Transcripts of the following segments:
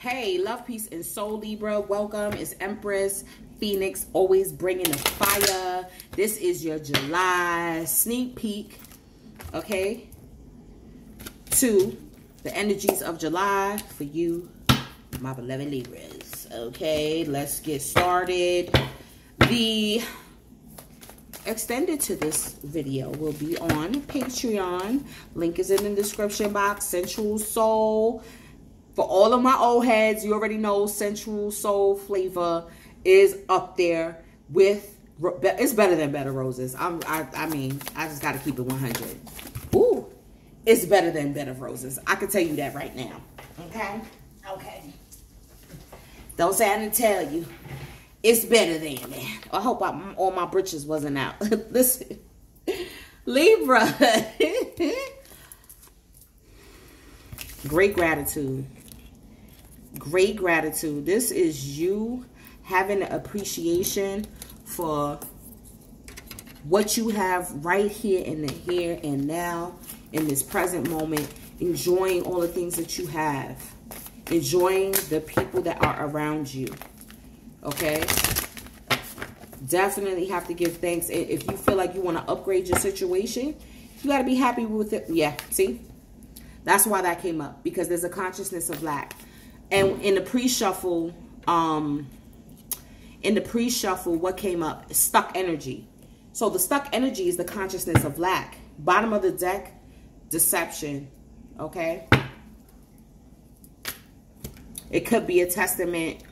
Hey, love, peace, and soul, Libra. Welcome. It's Empress Phoenix, always bringing the fire. This is your July sneak peek, okay, to the energies of July for you, my beloved Libras. Okay, let's get started. The extended to this video will be on Patreon. Link is in the description box. Sensual Soul. For all of my old heads, you already know Sensual Soul flavor is up there with it's better than of Roses. I'm I I mean, I just got to keep it 100. Ooh. It's better than of Roses. I can tell you that right now. Okay? Okay. Don't say I didn't tell you. It's better than that. I hope I, all my britches wasn't out. Listen. Libra. Great gratitude. Great gratitude. This is you having appreciation for what you have right here in the here and now in this present moment enjoying all the things that you have enjoying the people that are around you okay? Definitely have to give thanks. If you feel like you want to upgrade your situation you got to be happy with it. Yeah see? That's why that came up because there's a consciousness of lack and in the pre-shuffle um in the pre-shuffle what came up? Stuck energy. So the stuck energy is the consciousness of lack. Bottom of the deck deception. Okay? It could be a testament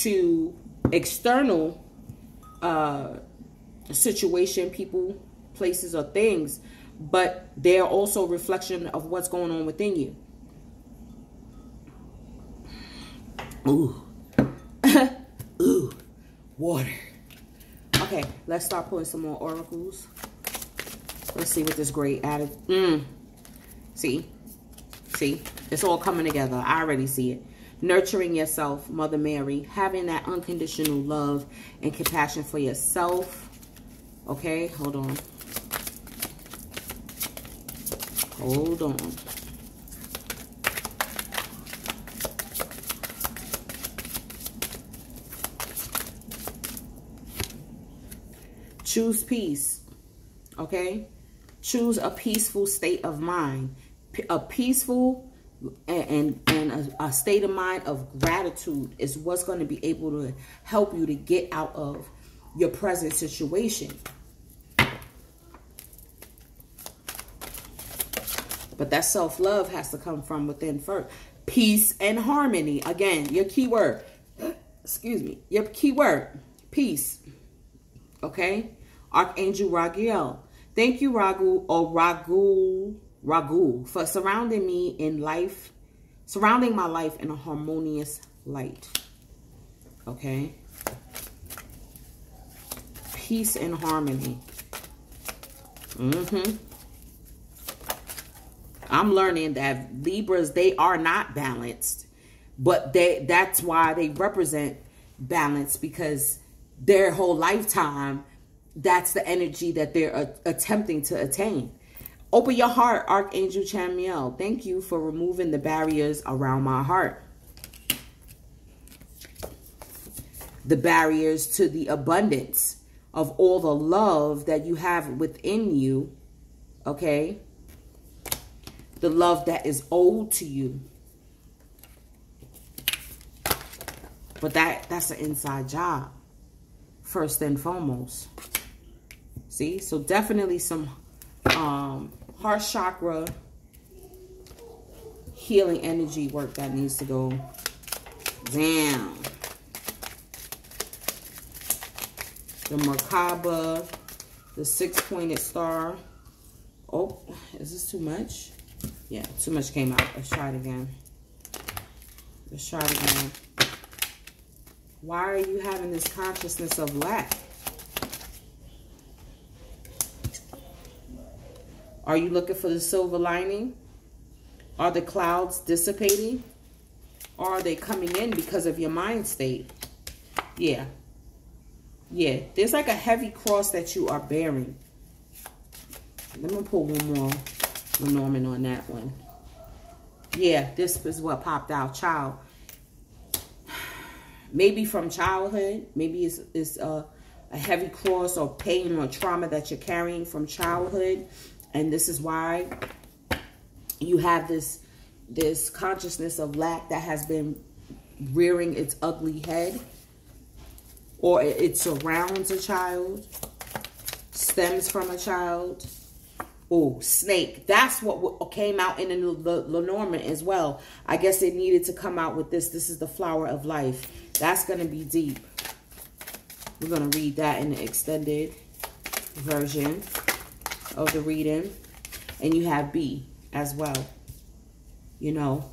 to external uh, situation, people, places, or things, but they're also reflection of what's going on within you. Ooh. Ooh. Water. Okay, let's start pulling some more oracles. Let's see what this great added. Mm. See? See? It's all coming together. I already see it nurturing yourself, Mother Mary, having that unconditional love and compassion for yourself. Okay, hold on. Hold on. Choose peace. Okay? Choose a peaceful state of mind. A peaceful and and a, a, state of mind of gratitude is what's going to be able to help you to get out of your present situation but that self-love has to come from within first peace and harmony again your key word excuse me your key word peace okay archangel raguel thank you ragu or ragu Ragu for surrounding me in life, surrounding my life in a harmonious light. Okay? Peace and harmony. Mm-hmm. I'm learning that Libras, they are not balanced. But they that's why they represent balance because their whole lifetime, that's the energy that they're attempting to attain. Open your heart, Archangel Chamuel. Thank you for removing the barriers around my heart. The barriers to the abundance of all the love that you have within you. Okay? The love that is owed to you. But that that's an inside job. First and foremost. See? So definitely some um heart chakra healing energy work that needs to go down. The Merkaba, the six-pointed star. Oh, is this too much? Yeah, too much came out. Let's try it again. Let's try it again. Why are you having this consciousness of lack? Are you looking for the silver lining? Are the clouds dissipating? Or are they coming in because of your mind state? Yeah. Yeah. There's like a heavy cross that you are bearing. Let me pull one more Norman on that one. Yeah, this is what popped out. Child. maybe from childhood. Maybe it's, it's a, a heavy cross or pain or trauma that you're carrying from childhood. And this is why you have this, this consciousness of lack that has been rearing its ugly head. Or it, surrounds a child, stems from a child Oh, snake. That's what came out in the, the Lenormand as well. I guess it needed to come out with this. This is the flower of life. That's going to be deep. We're going to read that in the extended version of the reading. And you have B as well. You know,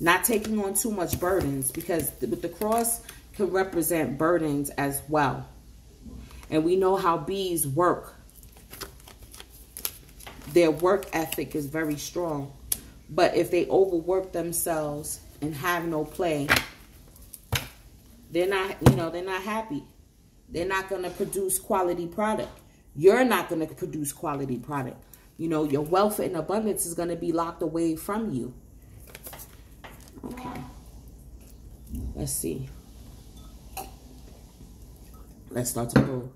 not taking on too much burdens because with the cross can represent burdens as well. And we know how bees work their work ethic is very strong. But if they overwork themselves and have no play, they're not, you know, they're not happy. They're not going to produce quality product. You're not going to produce quality product. You know, your wealth and abundance is going to be locked away from you. Okay. Let's see. Let's start to pull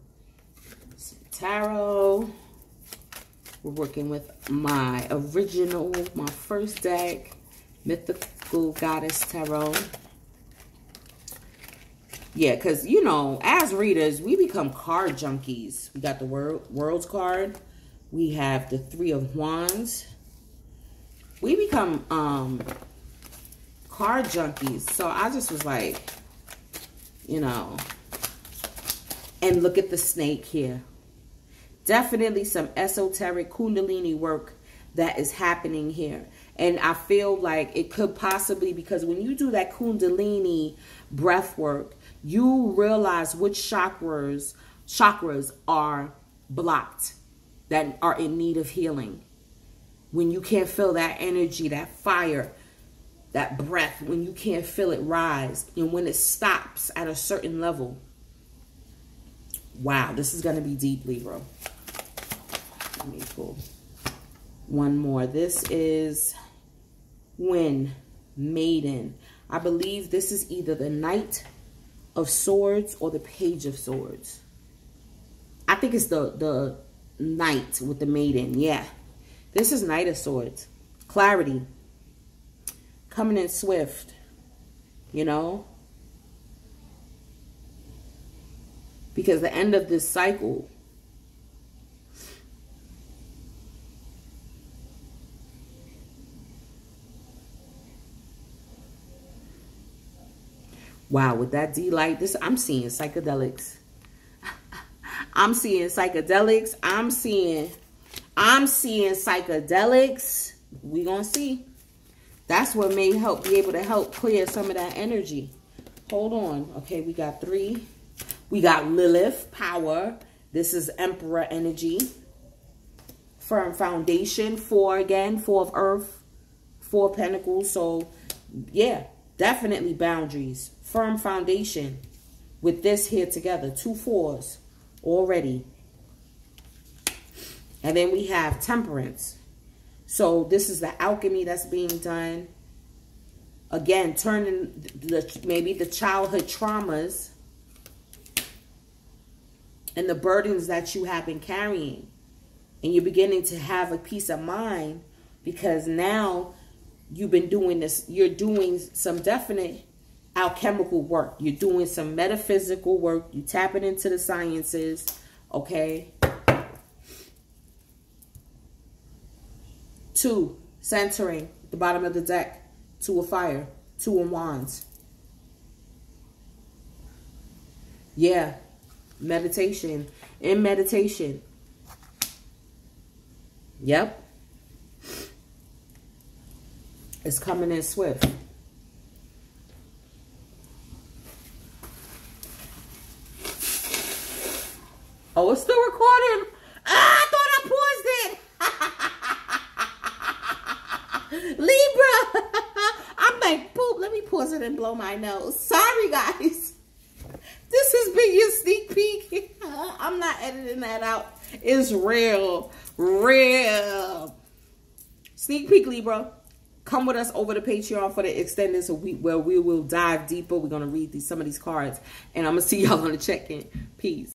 tarot. We're working with my original, my first deck, Mythical Goddess Tarot. Yeah, because, you know, as readers, we become card junkies. We got the world, World's card. We have the Three of Wands. We become um, card junkies. So I just was like, you know, and look at the snake here definitely some esoteric kundalini work that is happening here. And I feel like it could possibly, because when you do that kundalini breath work, you realize which chakras, chakras are blocked, that are in need of healing. When you can't feel that energy, that fire, that breath, when you can't feel it rise, and when it stops at a certain level. Wow, this is going to be deep, Libra. Let me pull one more. This is When Maiden. I believe this is either the Knight of Swords or the Page of Swords. I think it's the, the Knight with the Maiden. Yeah. This is Knight of Swords. Clarity. Coming in swift. You know? Because the end of this cycle Wow, with that D light, this I'm seeing psychedelics. I'm seeing psychedelics. I'm seeing, I'm seeing psychedelics. We gonna see. That's what may help be able to help clear some of that energy. Hold on. Okay, we got three. We got Lilith, power. This is Emperor energy. Firm foundation, four again, four of earth, four pentacles. So, yeah, definitely boundaries firm foundation with this here together. Two fours already. And then we have temperance. So this is the alchemy that's being done. Again, turning the, maybe the childhood traumas and the burdens that you have been carrying. And you're beginning to have a peace of mind because now you've been doing this. You're doing some definite alchemical work. You're doing some metaphysical work. You're tapping into the sciences. Okay. Two, centering the bottom of the deck. Two of fire. Two of wands. Yeah. Meditation. In meditation. Yep. It's coming in swift. Oh, it's still recording. Ah, I thought I paused it. Libra. I'm like, poop. Let me pause it and blow my nose. Sorry, guys. This has been your sneak peek. I'm not editing that out. It's real. Real. Sneak peek, Libra. Come with us over to Patreon for the extended so we where we will dive deeper. We're gonna read these some of these cards, and I'm gonna see y'all on the check-in. Peace.